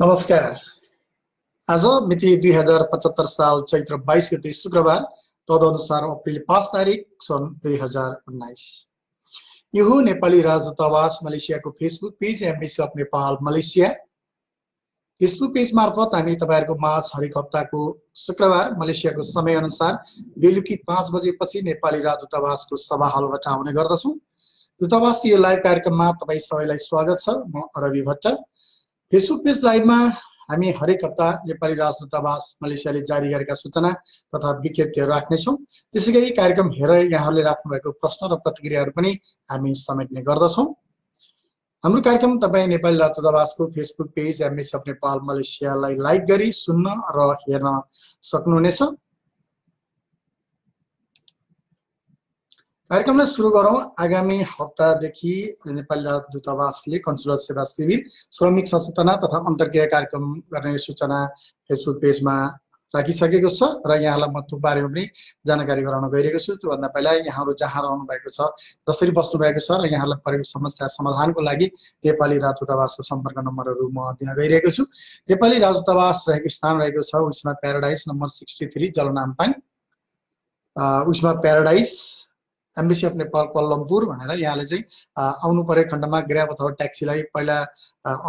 नमस्कार। आज मिति दुई हजार पचहत्तर साल चैत्र बाइस गते शुक्रबार तदनुसार अप्रिल पाँच तारिक सन् दुई हजार उन्नाइस। यो नेपाली राजदूतावास मलेसियाको Facebook page embassy of Nepal Malaysia. Facebook page मार्फत हामी तपाईँहरूको माझ हरेक हप्ताको शुक्रबार मलेसियाको समयअनुसार बेलुकी पाँच बजेपछि नेपाली राजदूतावासको सभा हलबाट आउने गर्दछौँ। दूतावासको यो लाइभ कार्यक्रममा तपाईँ सबैलाई स्वागत छ। म अरबी भट्ट। फेसबुक पेज लाइभमा हामी हरेक हप्ता नेपाली राजदूतावास मलेसियाले जारी गरेका सूचना तथा विज्ञप्तिहरू राख्नेछौँ। त्यसै गरी कार्यक्रम हेरेर यहाँहरूले राख्नुभएको प्रश्न र प्रतिक्रियाहरू पनि हामी समेट्ने गर्दछौँ। हाम्रो कार्यक्रम तपाईँ Nepali राजदूतावासको Facebook page embassy of Nepal मलेसियालाई like गरी सुन्न र हेर्न सक्नुहुनेछ। कार्यक्रमलाई सुरु गरौँ। आगामी हप्तादेखि नेपाली दूतावासले कन्सुलर सेवा शिविर श्रमिक सचेतना तथा अन्तर्क्रिया कार्यक्रम गर्ने सूचना फेसबुक पेजमा राखिसकेको छ र यहाँलाई म त्यो बारेमा पनि जानकारी गराउन गइरहेको छु। त्योभन्दा पहिला यहाँहरू जहाँ रहनु भएको छ जसरी बस्नु भएको छ र यहाँलाई परेको समस्या समाधानको लागि नेपाली राजदूतावासको सम्पर्क नम्बरहरू म दिन गइरहेको छु। नेपाली राजदूतावास रहेको स्थान रहेको छ उसमा Paradise number sixty three Jalan Ampang उसमा Paradise embassy of Nepal Kuala Lumpur भनेर यहाँले चाहिँ आउनु परेको खण्डमा ग्राब अथवा ट्याक्सीलाई पहिला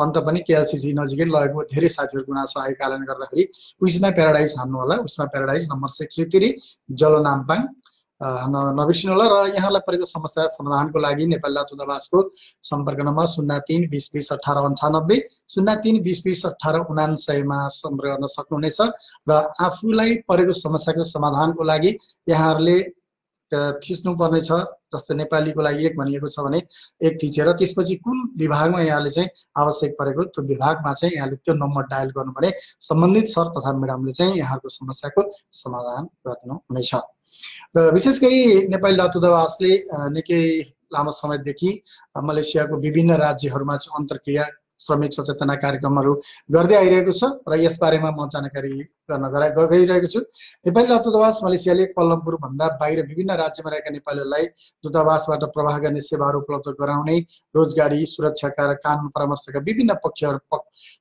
अन्त पनि केएलसिसी नजिकै लगेको धेरै साथीहरू गुनासो आएको कारणले गर्दाखेरि उइसमा प्याराडाइज हान्नु होला। उसमा प्याराडाइज नम्बर सिक्स तिरी जलो नाम्पाङ नबिर्सिनु होला र यहाँलाई परेको समस्या समाधानको लागि नेपाली दूतावासको सम्पर्क नम्बर शून्य तिन बिस बिस अठार अन्ठानब्बे शून्य तिन बिस बिस अठार उनान्सयमा सम्पर्क गर्न सक्नुहुनेछ र आफूलाई परेको समस्याको समाधानको लागि यहाँहरूले थिच्नु पर्नेछ जस्तो नेपालीको लागि एक भनिएको छ भने एक थिचेर। त्यसपछि कुन विभागमा यहाँले चाहिँ आवश्यक परेको त्यो विभागमा चाहिँ यहाँले त्यो नम्बर डायल गर्नु भने सम्बन्धित सर तथा म्याडमले चाहिँ यहाँहरूको समस्याको समाधान गर्नुहुनेछ। र विशेष गरी नेपाली दूतावासले निकै लामो समयदेखि मलेसियाको विभिन्न राज्यहरूमा चाहिँ अन्तर्क्रिया श्रमिक सचेतना कार्यक्रमहरू गर्दै आइरहेको छ र यसबारेमा म जानकारी गर्न गरा गइरहेको छु। नेपाली दूतावास मलेसियाले भन्दा बाहिर विभिन्न राज्यमा रहेका नेपालीहरूलाई दूतावासबाट प्रवाह गर्ने सेवाहरू उपलब्ध गराउने रोजगारी सुरक्षाका र कानुन परामर्शका विभिन्न पक्षहरू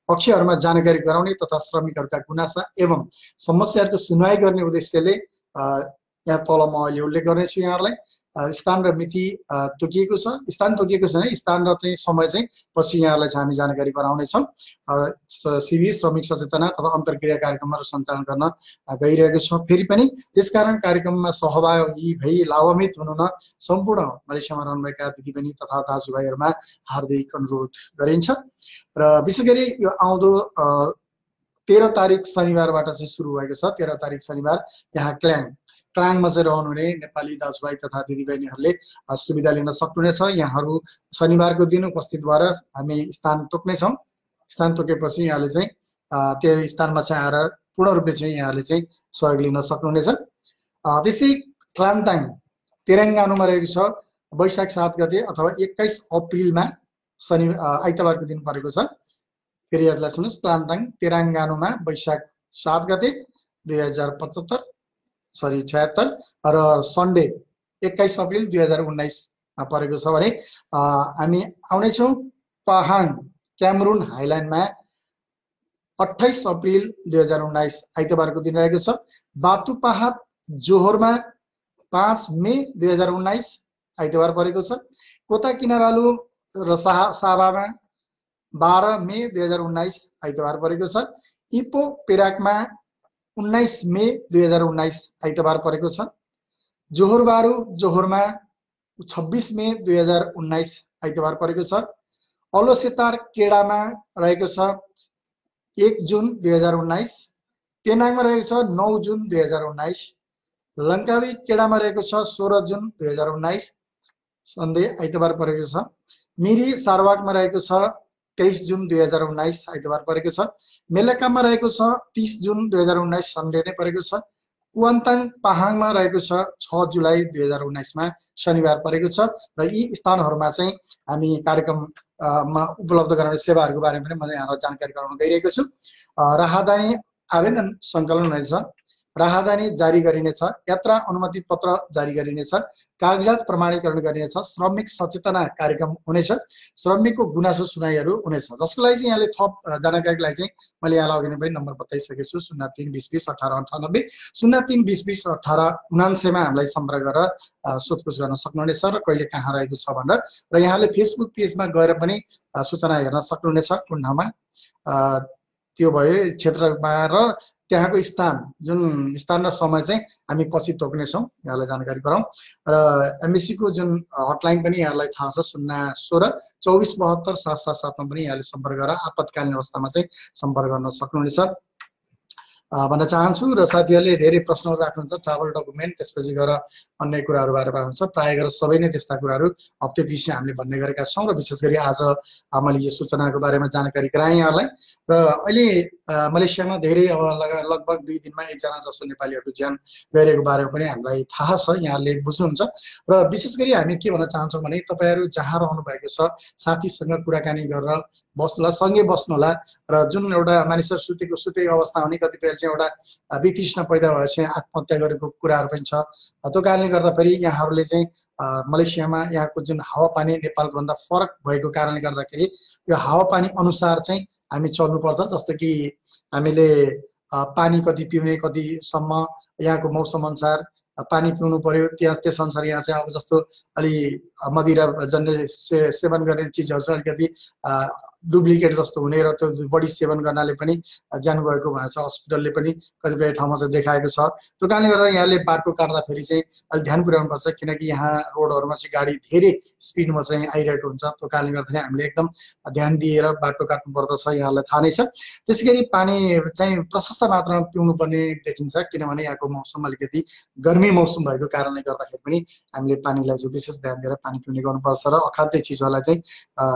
पक्षहरूमा जानकारी गराउने तथा श्रमिकहरूका गुनासा एवं समस्याहरूको सुनवाई गर्ने उद्देश्यले यहाँ तल म अहिले उल्लेख गर्नेछु यहाँहरूलाई। स्थान र मिति तोकिएको छ। स्थान तोकिएको छैन। स्थान र चाहिँ समय चाहिँ पछि यहाँलाई चाहिँ हामी जानकारी गराउनेछौँ। शिविर श्रमिक सचेतना तथा अन्तर्क्रिया कार्यक्रमहरू सञ्चालन गर्न गइरहेको छौँ। फेरि पनि त्यसकारण कार्यक्रममा सहभागी भई लाभान्वित हुनु न सम्पूर्ण मलेसियामा रहनुभएका दिदीबहिनी तथा दाजुभाइहरूमा हार्दिक अनुरोध गरिन्छ। र विशेष गरी यो आउँदो तेह्र तारिक शनिबारबाट चाहिँ सुरु भएको छ। तेह्र तारिक शनिबार यहाँ क्ल्याङ क्लाङमा चाहिँ रहनुहुने नेपाली दाजुभाइ तथा दिदीबहिनीहरूले। सुविधा लिन सक्नुहुनेछ। यहाँहरू शनिबारको दिन उपस्थित भएर हामी स्थान तोक्नेछौँ। स्थान तोकेपछि यहाँले चाहिँ त्यो स्थानमा चाहिँ आएर पूर्ण रूपले चाहिँ यहाँले चाहिँ सहयोग लिन सक्नुहुनेछ। त्यसै क्लान्ताङ तेरेङ्गानुमा रहेको छ। वैशाख सात गते अथवा एक्काइस अप्रिलमा शनि आइतबारको दिन परेको छ। फेरि यसलाई सुन्नुहोस्। क्लान्ताङ तेराङ्गानुमा वैशाख सात गते दुई हजार पचहत्तर। सरी छयत्तर र सन्डे एक्काइस अप्रिल दुई हजार उन्नाइसमा परेको छ भने हामी आउनेछौँ पहाङ क्यामरुन हाइल्यान्डमा अठाइस अप्रिल दुई हजार उन्नाइस आइतबारको दिन रहेको छ। बातु पहाड जोहोरमा पाँच मे दुई हजार उन्नाइस आइतबार परेको छ। कोता किनाबालु र साहा साबामा बाह्र मे दुई हजार उन्नाइस आइतबार परेको छ। इपो पेराकमा उन्नाइस मे दुई हजार उन्नाइस आइतबार परेको छ। जोहोर बारु जोहोरमा छब्बिस मे दुई हजार उन्नाइस आइतबार परेको छ। अलोसेतार केडामा रहेको छ एक जुन दुई हजार उन्नाइस पेनाङमा रहेको छ नौ जुन दुई हजार उन्नाइस लङ्कावी केडामा रहेको छ सोह्र जुन दुई हजार उन्नाइस सन्डे आइतबार परेको छ। मिरी सारवाकमा रहेको छ तेइस जुन दुई हजार उन्नाइस आइतबार परेको छ। मेलाकाममा रहेको छ तिस जुन दुई हजार उन्नाइस सन्डे नै परेको छ। कुवान्ताङ पाहाङमा रहेको छ छ जुलाई दुई हजार उन्नाइसमा शनिबार परेको छ र यी स्थानहरूमा चाहिँ हामी कार्यक्रममा उपलब्ध गराउने सेवाहरूको बारेमा पनि म यहाँलाई जानकारी गराउन गइरहेको छु। राहदानी आवेदन सङ्कलन रहेछ राहदानी जारी गरिनेछ यात्रा अनुमति पत्र जारी गरिनेछ कागजात प्रमाणीकरण गरिनेछ श्रमिक सचेतना कार्यक्रम हुनेछ श्रमिकको गुनासो सुनाइहरू हुनेछ। जसको लागि चाहिँ यहाँले थप जानकारीको लागि चाहिँ मैले यहाँलाई अघि नै पनि नम्बर बताइसकेको छु शून्य तिन बिस बिस अठार अन्ठानब्बे शून्य तिन बिस बिस अठार उनान्सेमा हामीलाई सम्पर्क गरेर सोधपुछ गर्न सक्नुहुनेछ र कहिले कहाँ रहेको छ भनेर। र यहाँले फेसबुक पेजमा गएर पनि सूचना हेर्न सक्नुहुनेछ कुन ठाउँमा। त्यो भयो क्षेत्रमा र त्यहाँको स्थान जुन स्थान र समय चाहिँ हामी पछि तोक्नेछौँ यहाँलाई जानकारी गराउँ। र एमबिसीको जुन हटलाइन पनि यहाँलाई थाहा छ शून्य सोह्र चौबिस बहत्तर सात सात सातमा पनि यहाँले सम्पर्क गरेर आपतकालीन अवस्थामा चाहिँ सम्पर्क गर्न सक्नुहुनेछ। भन्न चाहन्छु र साथीहरूले धेरै प्रश्नहरू राख्नुहुन्छ ट्राभल डकुमेन्ट त्यसपछि गएर अन्य कुराहरू बारे राख्नुहुन्छ प्रायः गरेर सबै नै त्यस्ता कुराहरू हप्ते विषय हामीले भन्ने गरेका छौँ र विशेष गरी आज मैले यो सूचनाको बारेमा जानकारी गराएँ यहाँलाई। र अहिले मलेसियामा धेरै अब लगभग दुई दिनमा एकजना जसो नेपालीहरूको ज्यान गइरहेको बारेमा पनि हामीलाई थाहा छ यहाँले बुझ्नुहुन्छ। र विशेष गरी हामी के भन्न चाहन्छौँ भने तपाईँहरू जहाँ रहनु भएको छ साथीसँग कुराकानी गरेर बस्नुहोला सँगै बस्नुहोला। र जुन एउटा मानिसहरू सुतेको सुतेको अवस्था हुने कतिपय चाहिँ एउटा वितृष्ण पैदा भएर चाहिँ आत्महत्या गरेको कुराहरू पनि छ। त्यो कारणले गर्दाखेरि यहाँहरूले चाहिँ मलेसियामा यहाँको जुन हावापानी नेपालभन्दा फरक भएको कारणले गर्दाखेरि यो हावापानी अनुसार चाहिँ हामी चल्नुपर्छ जस्तो कि हामीले पानी कति पिउने कतिसम्म यहाँको मौसम अनुसार पानी पिउनु पर्यो त्यहाँ त्यस अनुसार यहाँ चाहिँ अब जस्तो अलि मदिरा जन्य से सेवन गर्ने चिजहरू चाहिँ अलिकति डुप्लिकेट जस्तो हुने र त्यो बढी सेवन गर्नाले पनि ज्यान गएको भनेर चाहिँ हस्पिटलले पनि कतिपय ठाउँमा चाहिँ देखाएको छ। त्यो कारणले गर्दा यहाँले बाटो काट्दाखेरि चाहिँ अलिक ध्यान पुर्याउनुपर्छ किनकि यहाँ रोडहरूमा चाहिँ गाडी धेरै स्पिडमा चाहिँ आइरहेको हुन्छ। त्यो कारणले गर्दाखेरि हामीले एकदम ध्यान दिएर बाटो काट्नु पर्दछ यहाँलाई थाहा नै छ। त्यसै गरी पानी चाहिँ प्रशस्त मात्रामा पिउनु पर्ने देखिन्छ किनभने यहाँको मौसम अलिकति गर्मी मौसम भएको कारणले गर्दाखेरि पनि हामीले पानीलाई चाहिँ विशेष ध्यान दिएर पानी पिउने गर्नुपर्छ र अखाद्य चिजहरूलाई चाहिँ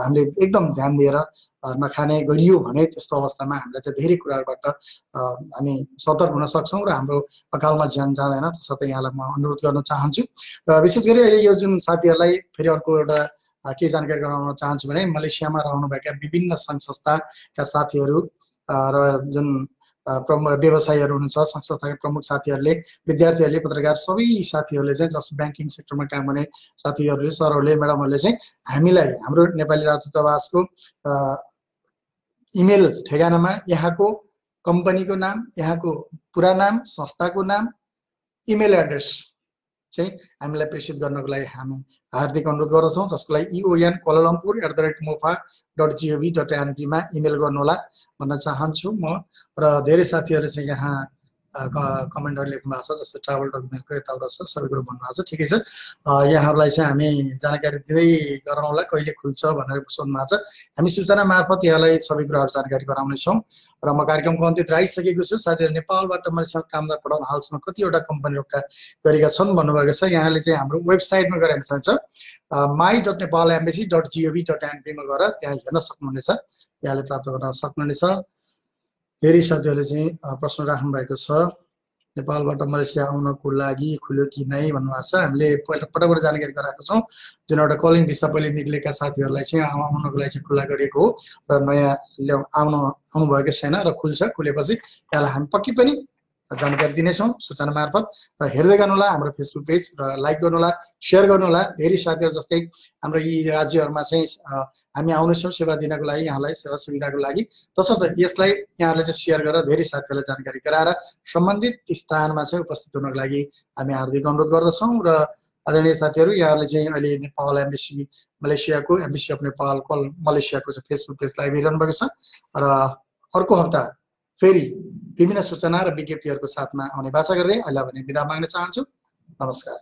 हामीले एकदम ध्यान दिएर नखाने गरियो भने त्यस्तो अवस्थामा हामीलाई चाहिँ धेरै कुराहरूबाट हामी सतर्क हुन सक्छौँ र हाम्रो अकालमा ज्यान जाँदैन। तसर्थ यहाँलाई म अनुरोध गर्न चाहन्छु। र विशेष गरी अहिले यो जुन साथीहरूलाई फेरि अर्को एउटा के जानकारी गराउन चाहन्छु भने मलेसियामा रहनुभएका विभिन्न सङ्घ संस्थाका साथीहरू र जुन प्रमुख व्यवसायीहरू हुनुहुन्छ संस्थाका प्रमुख साथीहरूले विद्यार्थीहरूले पत्रकार सबै साथीहरूले चाहिँ जस्तो ब्याङ्किङ सेक्टरमा काम गर्ने साथीहरूले सरहरूले म्याडमहरूले चाहिँ हामीलाई हाम्रो नेपाली राजदूतावासको इमेल ठेगानामा यहाँको कम्पनीको नाम यहाँको पुरा नाम संस्थाको नाम इमेल एड्रेस चाहिँ हामीलाई प्रेसित गर्नको लागि हामी हार्दिक अनुरोध गर्दछौँ जसको लागि EON Kuala Lumpur at the rate MOFA dot gov dot एनपीमा email गर्नुहोला भन्न चाहन्छु म र धेरै साथीहरूले चाहिँ यहाँ कमेन्टहरू लेख्नु भएको छ जस्तै ट्राभल डकुमेन्टको यताउता छ सबै कुरो भन्नुभएको छ। ठिकै छ। यहाँहरूलाई चाहिँ हामी जानकारी दिँदै गराउँला कहिले खुल्छ भनेर सोध्नु भएको छ। हामी सूचना मार्फत यहाँलाई सबै कुराहरू जानकारी गराउनेछौँ। र म कार्यक्रमको अन्त्यतिर आइसकेको छु। साथीहरू नेपालबाट मलेसिया कामदार पठाउन हालसम्म कतिवटा कम्पनीहरूका गरेका छन् भन्नुभएको छ। यहाँले चाहिँ हाम्रो वेबसाइटमा गएर हेर्न सक्छ my dot Nepal embassy dot G O V dot एनपीमा गएर त्यहाँ हेर्न सक्नुहुनेछ। यहाँले प्राप्त गर्न सक्नुहुनेछ। धेरै साथीहरूले चाहिँ प्रश्न राख्नु भएको छ। नेपालबाट मलेसिया आउनको लागि खुल्यो कि नै भन्नुभएको छ। हामीले पहिला पटकबाट जानकारी गराएको छौँ। जुन एउटा कलिङ भिसा पहिले निक्लेका साथीहरूलाई चाहिँ आउनको लागि चाहिँ खुल्ला गरिएको हो र नयाँ ल्याउ आउनु आउनुभएको छैन र खुल्छ। खुलेपछि त्यसलाई हामी पक्कै पनि जानकारी दिनेछौँ सूचना मार्फत र हेर्दै गर्नुहोला हाम्रो फेसबुक पेज र लाइक गर्नुहोला सेयर गर्नुहोला धेरै साथीहरू जस्तै हाम्रो यी राज्यहरूमा चाहिँ हामी आउनेछौँ सेवा दिनको लागि यहाँलाई सेवा सुविधाको लागि। तसर्थ यसलाई यहाँहरूले चाहिँ सेयर गरेर धेरै साथीहरूलाई जानकारी गराएर सम्बन्धित स्थानमा चाहिँ उपस्थित हुनको लागि हामी हार्दिक अनुरोध गर्दछौँ र आदरणीय साथीहरू यहाँहरूले चाहिँ अहिले नेपाल एम्बेसी मलेसियाको एम्बेसी अफ नेपाल मलेसियाको चाहिँ फेसबुक पेज लाइभ हेरिरहनु भएको छ। र अर्को हप्ता फेरि विभिन्न सूचना र विज्ञप्तिहरूको साथमा आउने बाचा गर्दै अहिले भने बिदा माग्न चाहन्छु। नमस्कार।